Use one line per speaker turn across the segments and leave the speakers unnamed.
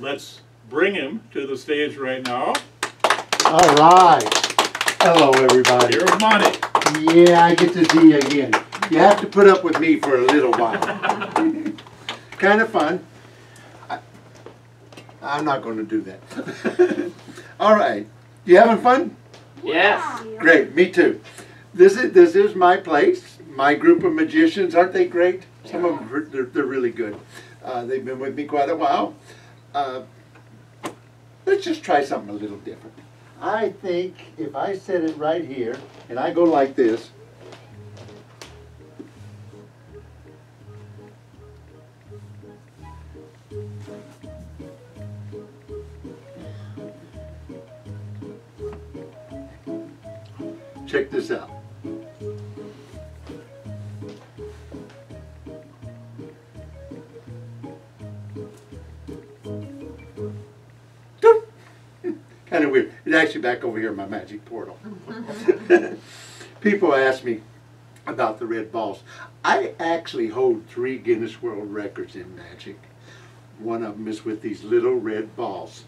let's bring him to the stage right now.
All right. Hello, everybody.
Here's Monty.
Yeah, I get to see you again. You have to put up with me for a little while. kind of fun. I, I'm not going to do that. All right. You having fun?
Yes.
Great. Me too. This is this is my place. My group of magicians. Aren't they great? Some of them they're, they're really good. Uh, they've been with me quite a while. Uh, let's just try something a little different. I think if I set it right here and I go like this, check this out. Actually back over here in my magic portal. People ask me about the red balls. I actually hold three Guinness World Records in magic. One of them is with these little red balls.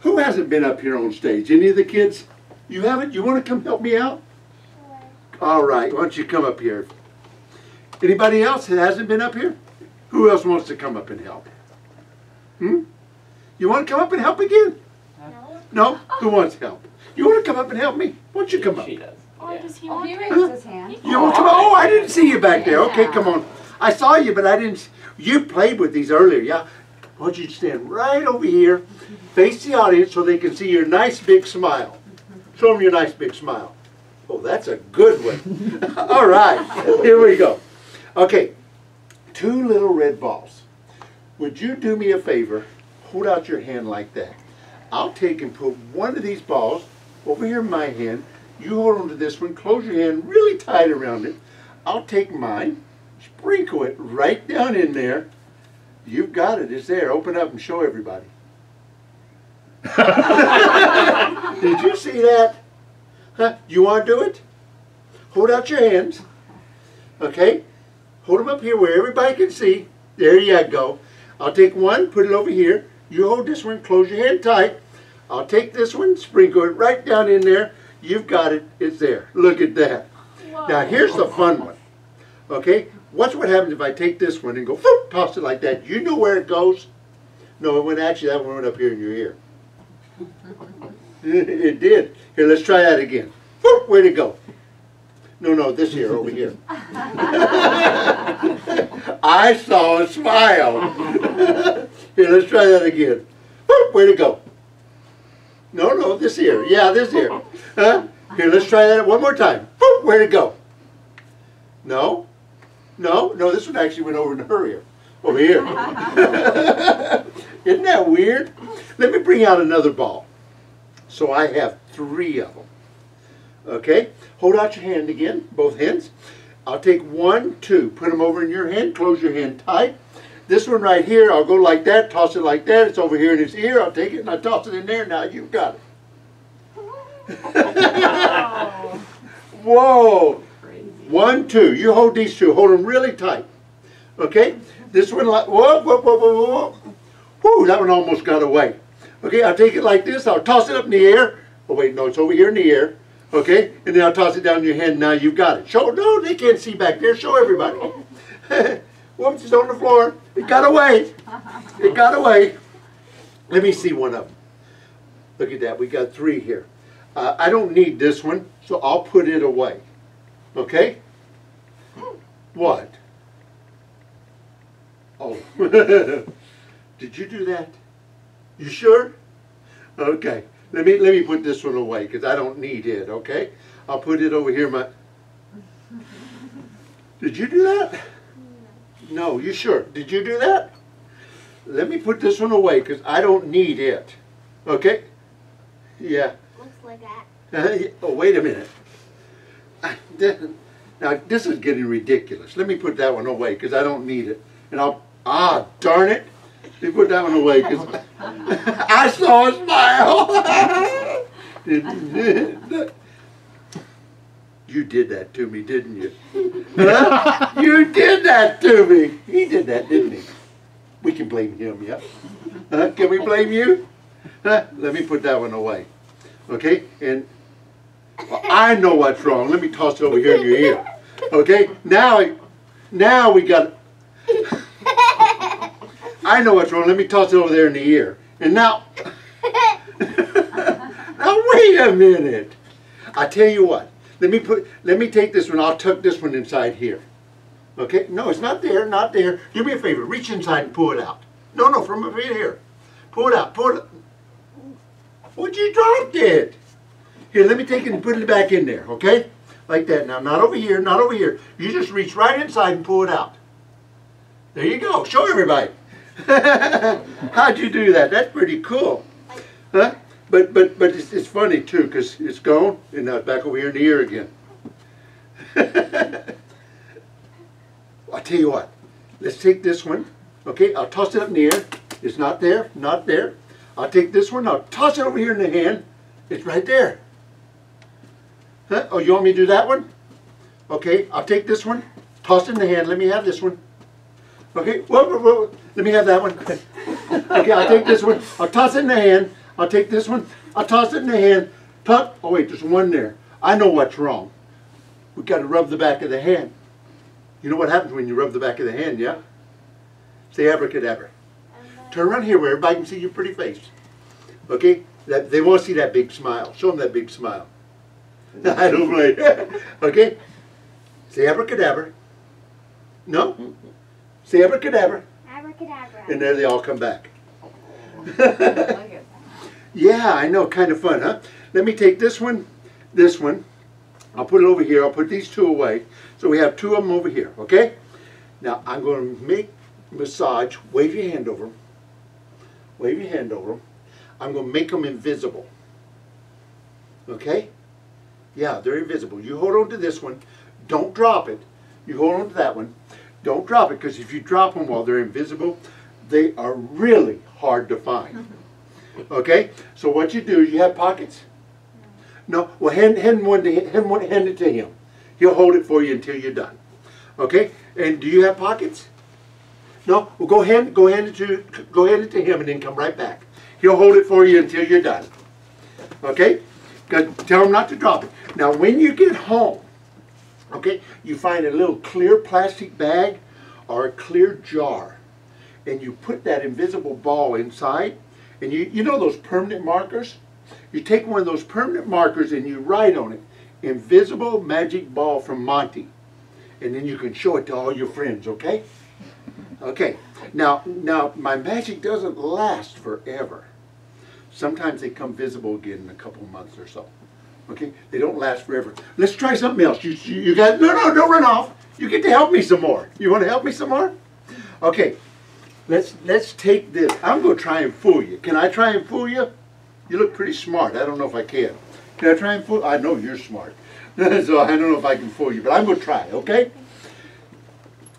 Who hasn't been up here on stage? Any of the kids? You haven't? You want to come help me out? All right, why don't you come up here? Anybody else that hasn't been up here? Who else wants to come up and help? Hmm? You want to come up and help again? No. No? Who wants help? You want to come up and help me? Why don't you come up?
She does.
Oh,
Yeah.
does he
Oh,
want
he
to?
raised his hand.
You want to come up? Oh, I didn't see you back there. Okay, come on. I saw you, but I didn't. You played with these earlier, yeah? Why don't you stand right over here, face the audience so they can see your nice big smile. Show them your nice big smile. Oh, that's a good one. All right, here we go. Okay, two little red balls. Would you do me a favor? Hold out your hand like that. I'll take and put one of these balls over here my hand. You hold on to this one, close your hand really tight around it. I'll take mine, sprinkle it right down in there. You've got it, it's there. Open up and show everybody. Did you see that? Huh? You want to do it? Hold out your hands. Okay? Hold them up here where everybody can see. There you go. I'll take one, put it over here. You hold this one, close your hand tight. I'll take this one, sprinkle it right down in there. You've got it. It's there. Look at that. Now here's the fun one. Okay? Watch what happens if I take this one and go, whoop, toss it like that. You know where it goes? No, it went actually, that one went up here in your ear. it did. Here, let's try that again. Whoop, where'd it go? No, no, this here, over here. I saw a smile. here, let's try that again. Whoop, where'd it go? No, no, this here. Yeah, this here. Huh? Here, let's try that one more time. Whoop, where'd it go? No? No? No, this one actually went over in her ear. Over here. Isn't that weird? Let me bring out another ball. So I have three of them. Okay? Hold out your hand again, both hands. I'll take one, two, put them over in your hand, close your hand tight. This one right here, I'll go like that, toss it like that. It's over here in his ear. I'll take it and I toss it in there. Now you've got it. Whoa.
Crazy.
One, two. You hold these two. Hold them really tight. Okay? This one like, whoa, whoa, whoa, whoa, whoa. Whoo, that one almost got away. Okay, I'll take it like this. I'll toss it up in the air. Oh, wait, no, it's over here in the air. Okay? And then I'll toss it down your hand. Now you've got it. Show, no, they can't see back there. Show everybody. Whoops, it's on the floor. It got away. It got away. Let me see one of them. Look at that. We got three here. Uh, I don't need this one, so I'll put it away. Okay? What? Oh. Did you do that? You sure? Okay. Let me let me put this one away because I don't need it, okay? I'll put it over here my Did you do that? No, you sure? Did you do that? Let me put this one away because I don't need it. Okay? Yeah.
Looks like that.
Uh, oh, wait a minute. I- th- Now, this is getting ridiculous. Let me put that one away because I don't need it. And I'll, ah, darn it. Let me put that one away because I saw a smile. You did that to me, didn't you? You did that to me. He did that, didn't he? We can blame him, yeah? Can we blame you? Let me put that one away. Okay? And well, I know what's wrong. Let me toss it over here in your ear. Okay? Now, now we got. I know what's wrong. Let me toss it over there in the ear. And now. now wait a minute. I tell you what. Let me put. Let me take this one. I'll tuck this one inside here. Okay? No, it's not there. Not there. Do me a favor. Reach inside and pull it out. No, no, from over here. Pull it out. Pull it. out. What you dropped it? Here, let me take it and put it back in there, okay? Like that. Now, not over here, not over here. You just reach right inside and pull it out. There you go. Show everybody. How'd you do that? That's pretty cool. Huh? But but but it's, it's funny too because it's gone and now it's back over here in the ear again. I'll tell you what. Let's take this one. Okay, I'll toss it up in the air. It's not there, not there. I'll take this one. I'll toss it over here in the hand. It's right there. Huh? Oh, you want me to do that one? Okay, I'll take this one. Toss it in the hand. Let me have this one. Okay, whoa, whoa, whoa. let me have that one. okay, I'll take this one. I'll toss it in the hand. I'll take this one. I'll toss it in the hand. Tuck. Oh wait, there's one there. I know what's wrong. We've got to rub the back of the hand. You know what happens when you rub the back of the hand, yeah? Say abracadabra. Turn around here where everybody can see your pretty face. Okay? That, they want to see that big smile. Show them that big smile. I don't play. okay? Say abracadabra. No? Say abracadabra.
Abracadabra.
And there they all come back. Oh, yeah, I know. Kind of fun, huh? Let me take this one, this one. I'll put it over here. I'll put these two away. So we have two of them over here, okay? Now I'm going to make massage. Wave your hand over them. Wave your hand over them. I'm going to make them invisible. Okay? Yeah, they're invisible. You hold on to this one. Don't drop it. You hold on to that one. Don't drop it because if you drop them while they're invisible, they are really hard to find. Mm-hmm. Okay? So what you do is you have pockets? No. Well, hand, hand, one to, hand, it to him. He'll hold it for you until you're done. Okay? And do you have pockets? No? Well, go hand, go hand it to, go hand it to him and then come right back. He'll hold it for you until you're done. Okay? Tell him not to drop it. Now, when you get home, okay, you find a little clear plastic bag or a clear jar, and you put that invisible ball inside, and you, you know those permanent markers? You take one of those permanent markers and you write on it, invisible magic ball from Monty. And then you can show it to all your friends, okay? Okay. Now, now my magic doesn't last forever. Sometimes they come visible again in a couple months or so. Okay? They don't last forever. Let's try something else. You, you, you got, no, no, don't run off. You get to help me some more. You want to help me some more? Okay. Let's, let's take this. I'm going to try and fool you. Can I try and fool you? You look pretty smart. I don't know if I can. Can I try and fool? I know you're smart. so I don't know if I can fool you, but I'm going to try, okay?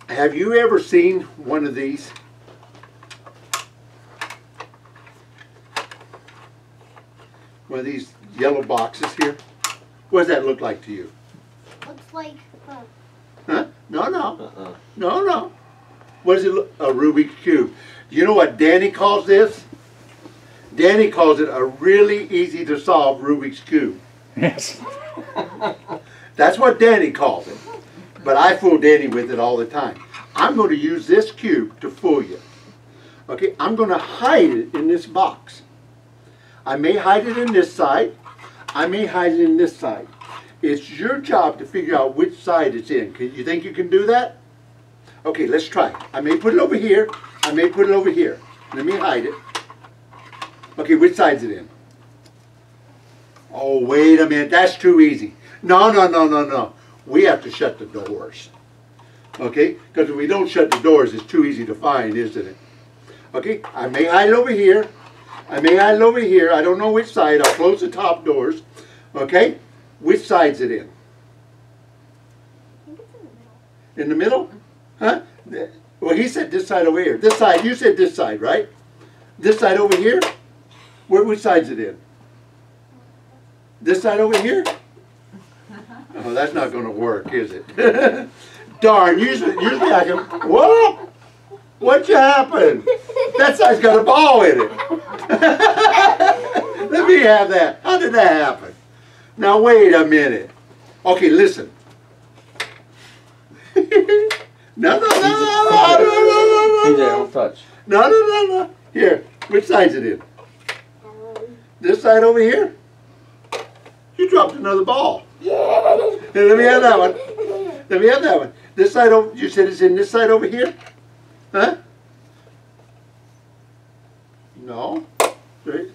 Have you ever seen one of these? One of these yellow boxes here? What does that look like to you?
Looks like huh.
Huh? No, no.
Uh-uh.
No, no. What does it look? A Rubik's Cube. You know what Danny calls this? Danny calls it a really easy to solve Rubik's Cube.
Yes.
That's what Danny calls it. But I fool Danny with it all the time. I'm going to use this cube to fool you. Okay, I'm going to hide it in this box. I may hide it in this side. I may hide it in this side. It's your job to figure out which side it's in. Can you think you can do that? Okay, let's try. I may put it over here. I may put it over here. Let me hide it. Okay, which side's it in? Oh, wait a minute. That's too easy. No, no, no, no, no. We have to shut the doors. Okay? Because if we don't shut the doors, it's too easy to find, isn't it? Okay? I may hide it over here. I may hide it over here. I don't know which side. I'll close the top doors. Okay? Which side's it in?
I think it's in the middle.
In the middle? Huh? Well, he said this side over here. This side, you said this side, right? This side over here? Where, which side's it in? This side over here? Oh, that's not going to work, is it? Darn, usually, usually I can, whoa! What you happened? That side's got a ball in it. Let me have that. How did that happen? Now wait a minute. Okay, listen. no, no, no, no, no, no, no,
TJ,
no, no,
don't touch.
no, no, no, no. Here, which side's it in? This side over here? You dropped another ball. Here, let me have that one. Let me have that one. This side over, you said it's in this side over here? Huh? No. Right.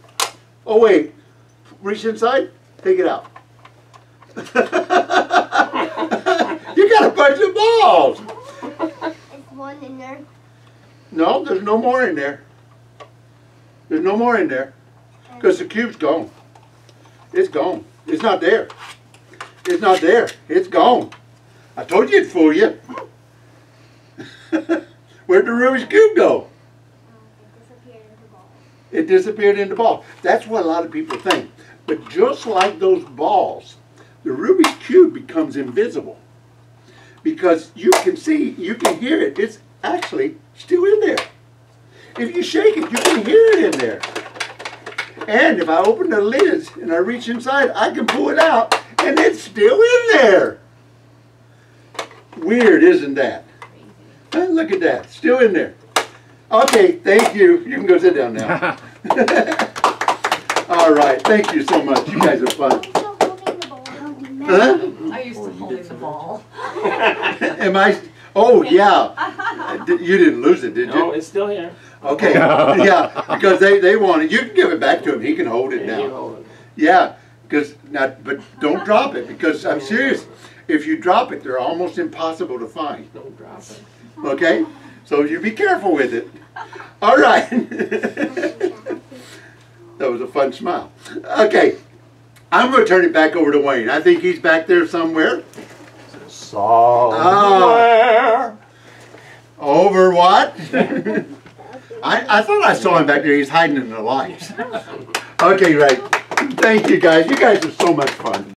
Oh, wait. Reach inside, take it out. you got a bunch of balls.
One in there?
No, there's no more in there. There's no more in there. Because the cube's gone. It's gone. It's not there. It's not there. It's gone. I told you it'd fool you. Where'd the Rubik's Cube go?
Oh, it disappeared into the ball.
It disappeared in the ball. That's what a lot of people think. But just like those balls, the Rubik's Cube becomes invisible. Because you can see, you can hear it. It's actually still in there. If you shake it, you can hear it in there. And if I open the lids and I reach inside, I can pull it out and it's still in there. Weird, isn't that? Huh, Look at that, still in there. Okay, thank you. You can go sit down now. All right, thank you so much. You guys are fun.
I'm still holding the ball.
Huh?
I used to hold the ball.
Am I? Oh, yeah. You didn't lose it, did you?
No,
you?
it's still here.
Okay, yeah, because they, they want it. You can give it back to him. He can hold it
Yeah,
now.
hold it.
Yeah, because not, but don't drop it because I'm serious. If you drop it, they're almost impossible to find.
Don't drop it.
Okay, so you be careful with it. All right. that was a fun smile. Okay, I'm going to turn it back over to Wayne. I think he's back there somewhere.
Somewhere. Oh.
Over what? I, I thought I saw him back there. He's hiding in the lights. Okay, right. Thank you guys. You guys are so much fun.